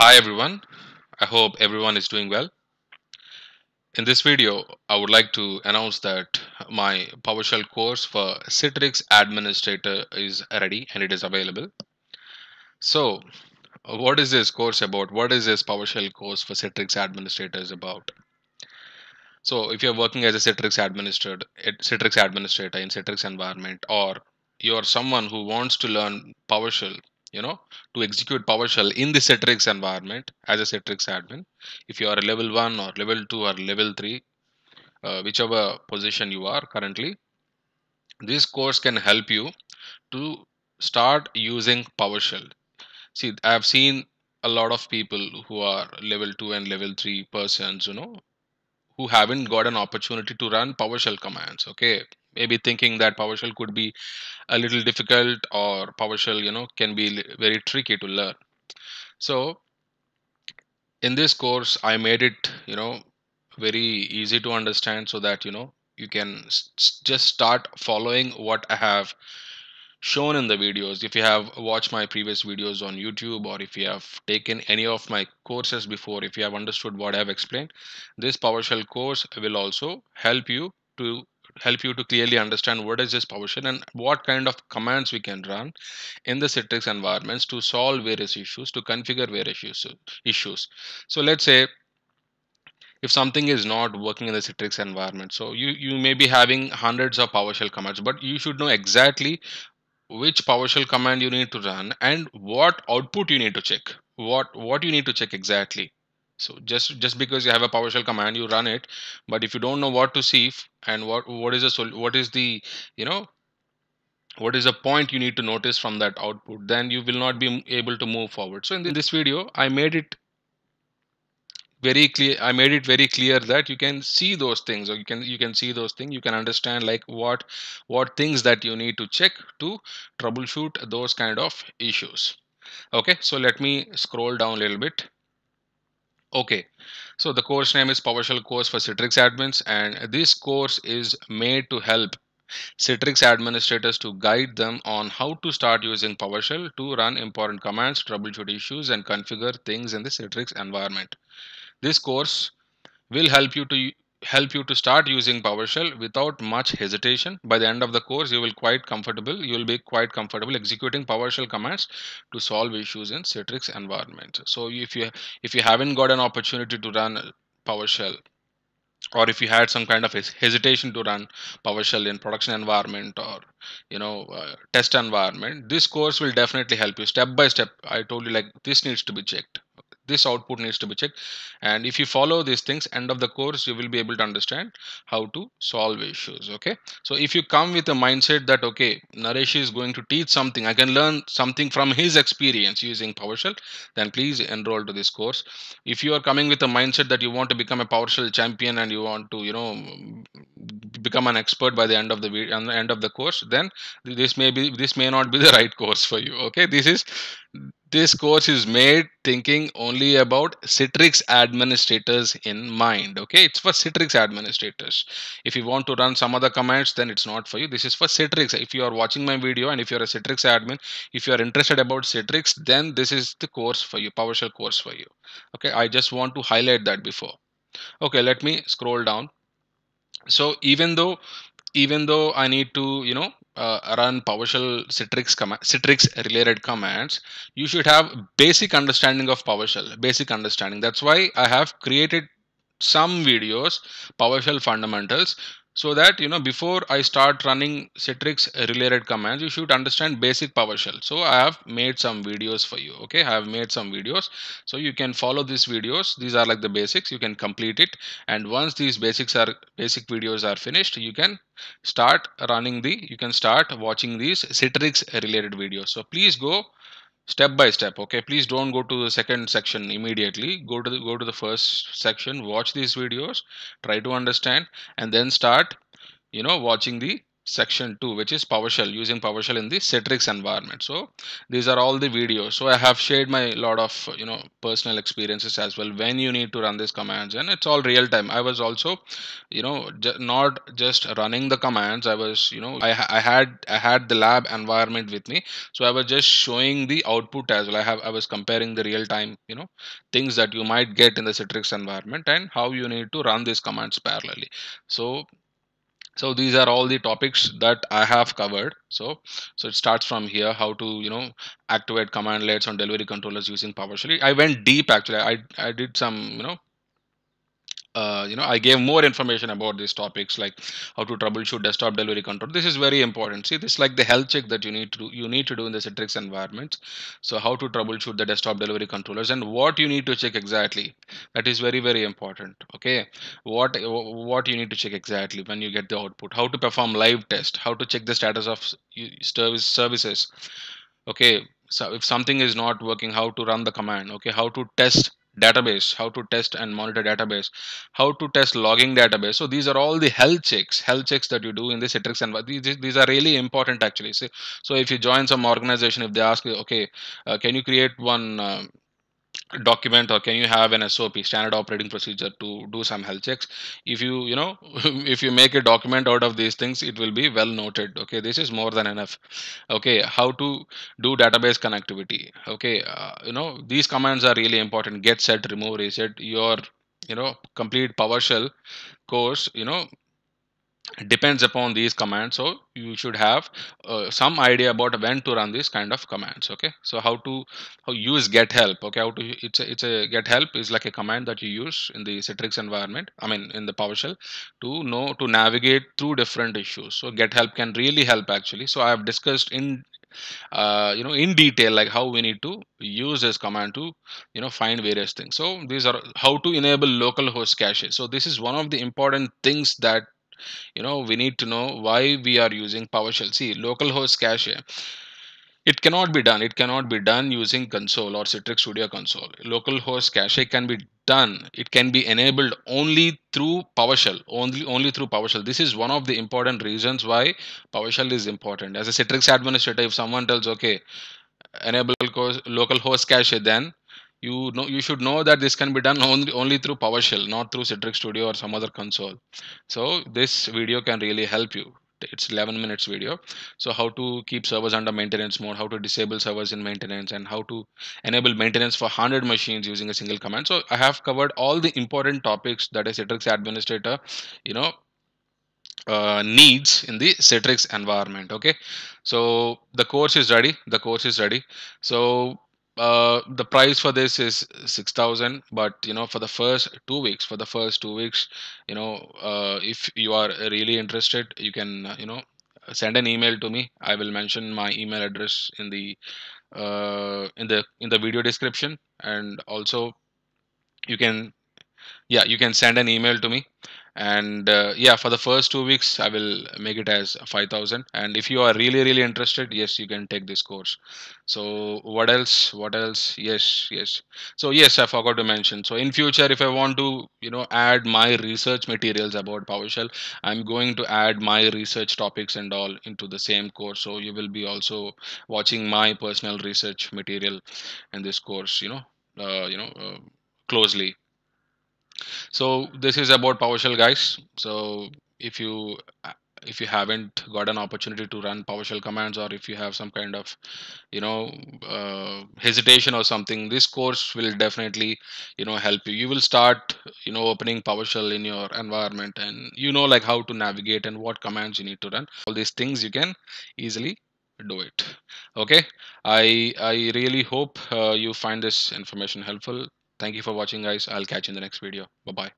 Hi everyone, I hope everyone is doing well. In this video, I would like to announce that my PowerShell course for Citrix Administrator is ready and it is available. So, what is this course about? What is this PowerShell course for Citrix Administrator is about? So, if you're working as a Citrix administrator, eh, Citrix administrator in Citrix environment, or you're someone who wants to learn PowerShell you know to execute PowerShell in the Citrix environment as a Citrix admin. If you are level one or level two or level three, uh, whichever position you are currently, this course can help you to start using PowerShell. See, I have seen a lot of people who are level two and level three persons, you know, who haven't got an opportunity to run PowerShell commands. Okay, maybe thinking that PowerShell could be a little difficult or PowerShell, you know, can be very tricky to learn. So in this course, I made it, you know, very easy to understand so that, you know, you can just start following what I have shown in the videos if you have watched my previous videos on youtube or if you have taken any of my courses before if you have understood what i have explained this powershell course will also help you to help you to clearly understand what is this PowerShell and what kind of commands we can run in the Citrix environments to solve various issues, to configure various issues. So let's say if something is not working in the Citrix environment, so you, you may be having hundreds of PowerShell commands, but you should know exactly which PowerShell command you need to run and what output you need to check. What what you need to check exactly. So just just because you have a PowerShell command, you run it, but if you don't know what to see and what what is the what is the you know what is the point you need to notice from that output, then you will not be able to move forward. So in this video, I made it very clear i made it very clear that you can see those things or you can you can see those things you can understand like what what things that you need to check to troubleshoot those kind of issues. Okay so let me scroll down a little bit okay so the course name is powershell course for citrix admins and this course is made to help Citrix administrators to guide them on how to start using PowerShell to run important commands, troubleshoot issues, and configure things in the Citrix environment. This course will help you to help you to start using PowerShell without much hesitation. By the end of the course, you will quite comfortable. You will be quite comfortable executing PowerShell commands to solve issues in Citrix environment. So if you if you haven't got an opportunity to run PowerShell or if you had some kind of hesitation to run PowerShell in production environment or you know uh, test environment, this course will definitely help you step by step. I told you like this needs to be checked this output needs to be checked. And if you follow these things end of the course you will be able to understand how to solve issues okay? So if you come with a mindset that okay naresh is going to teach something i can learn something from his experience using powershell then please enroll to this course. If you are coming with a mindset that you want to become a powershell champion and you want to you know become an expert by the end of the end of the course then this may be this may not be the right course for you okay? This is this course is made thinking only about Citrix administrators in mind. Okay, it's for Citrix administrators. If you want to run some other commands, then it's not for you. This is for Citrix. If you are watching my video and if you're a Citrix admin, if you are interested about Citrix, then this is the course for you, PowerShell course for you. Okay, I just want to highlight that before. Okay, let me scroll down. So even though even though I need to, you know, uh, run PowerShell Citrix command, Citrix related commands, you should have basic understanding of PowerShell, basic understanding. That's why I have created some videos, PowerShell fundamentals, so that you know before I start running Citrix related commands, you should understand basic PowerShell. So I have made some videos for you. Okay, I have made some videos, so you can follow these videos. These are like the basics. You can complete it, and once these basics are basic videos are finished, you can start running the you can start watching these citrix related videos so please go step by step okay? Please don't go to the second section immediately. Go to the go to the first section watch these videos try to understand and then start you know watching the section 2 which is PowerShell using PowerShell in the Citrix environment. So these are all the videos. So I have shared my lot of you know personal experiences as well. When you need to run these commands and it's all real time. I was also you know not just running the commands. I was you know I, I had I had the lab environment with me. So I was just showing the output as well. I have I was comparing the real time you know things that you might get in the Citrix environment and how you need to run these commands parallelly. So so these are all the topics that i have covered. So so it starts from here how to you know activate commandlets on delivery controllers using powershell. I went deep actually. I i did some you know uh, you know i gave more information about these topics like how to troubleshoot desktop delivery control. This is very important. See this is like the health check that you need to do you need to do in the citrix environment. So how to troubleshoot the desktop delivery controllers and what you need to check exactly. That is very very important okay? What what you need to check exactly when you get the output. How to perform live test. How to check the status of service services. Okay so if something is not working how to run the command. Okay how to test database how to test and monitor database how to test logging database. So these are all the health checks health checks that you do in the citrix and these, these are really important actually. So, so if you join some organization if they ask you okay uh, can you create one uh, document or can you have an sop standard operating procedure to do some health checks? If you you know if you make a document out of these things it will be well noted okay? This is more than enough okay? How to do database connectivity okay? Uh, you know these commands are really important. Get set remove reset your you know complete powershell course you know depends upon these commands. So you should have uh, some idea about when to run these kind of commands okay? So how to how use get help okay? How to it's a, it's a get help is like a command that you use in the citrix environment i mean in the powershell to know to navigate through different issues. So get help can really help actually. So i have discussed in uh, you know in detail like how we need to use this command to you know find various things. So these are how to enable local host caches. So this is one of the important things that you know we need to know why we are using PowerShell. See, localhost cache. It cannot be done. It cannot be done using console or Citrix Studio console. Localhost cache can be done. It can be enabled only through PowerShell. Only only through PowerShell. This is one of the important reasons why PowerShell is important. As a Citrix administrator, if someone tells, okay, enable local host cache, then you know you should know that this can be done only only through PowerShell, not through Citrix Studio or some other console. So this video can really help you. It's 11 minutes video. So how to keep servers under maintenance mode, how to disable servers in maintenance, and how to enable maintenance for 100 machines using a single command. So I have covered all the important topics that a Citrix administrator, you know, uh, needs in the Citrix environment. Okay, so the course is ready. The course is ready. So uh, the price for this is 6000 but you know for the first two weeks for the first two weeks you know uh, if you are really interested you can you know send an email to me. I will mention my email address in the uh, in the in the video description. And also you can yeah you can send an email to me and uh, yeah for the first two weeks i will make it as 5000 and if you are really really interested yes you can take this course. So what else? What else? Yes yes. So yes i forgot to mention. So in future if i want to you know add my research materials about powershell i'm going to add my research topics and all into the same course. So you will be also watching my personal research material in this course you know uh, you know uh, closely so this is about PowerShell guys. So if you if you haven't got an opportunity to run PowerShell commands or if you have some kind of you know uh, hesitation or something this course will definitely you know help you. You will start you know opening PowerShell in your environment and you know like how to navigate and what commands you need to run. All these things you can easily do it. Okay? I i really hope uh, you find this information helpful Thank you for watching guys. I'll catch you in the next video. Bye bye.